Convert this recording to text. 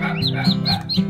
rap, rap, rap.